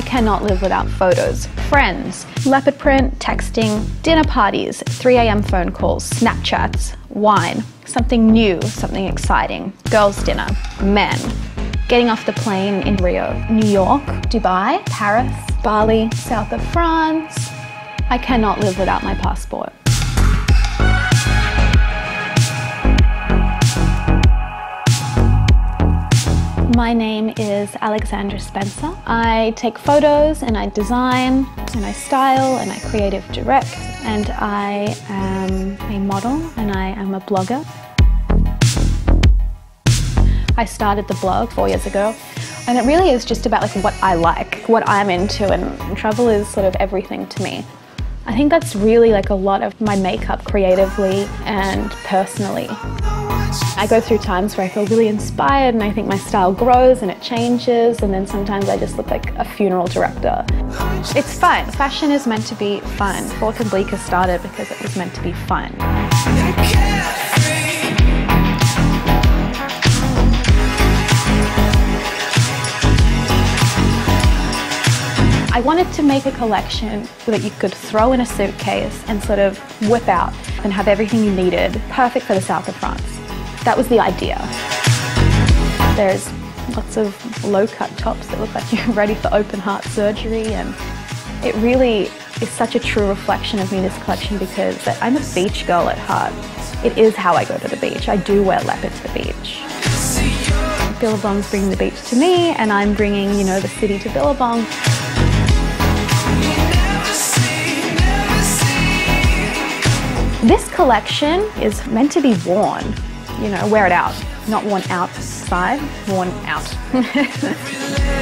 cannot live without photos, friends, leopard print, texting, dinner parties, 3 a.m. phone calls, Snapchats, wine, something new, something exciting, girls' dinner, men, getting off the plane in Rio, New York, Dubai, Paris, Bali, south of France. I cannot live without my passport. My name is Alexandra Spencer. I take photos and I design and I style and I creative direct and I am a model and I am a blogger. I started the blog four years ago and it really is just about like what I like, what I'm into and travel is sort of everything to me. I think that's really like a lot of my makeup creatively and personally. I go through times where I feel really inspired and I think my style grows and it changes and then sometimes I just look like a funeral director. It's fun. Fashion is meant to be fun. Fourth and Bleecker started because it was meant to be fun. I wanted to make a collection that you could throw in a suitcase and sort of whip out and have everything you needed, perfect for the south of France. That was the idea. There's lots of low-cut tops that look like you're ready for open heart surgery and it really is such a true reflection of me, in this collection, because I'm a beach girl at heart. It is how I go to the beach. I do wear leopard to the beach. Billabong's bringing the beach to me and I'm bringing, you know, the city to Billabong. This collection is meant to be worn, you know, wear it out, not worn out, outside, worn out.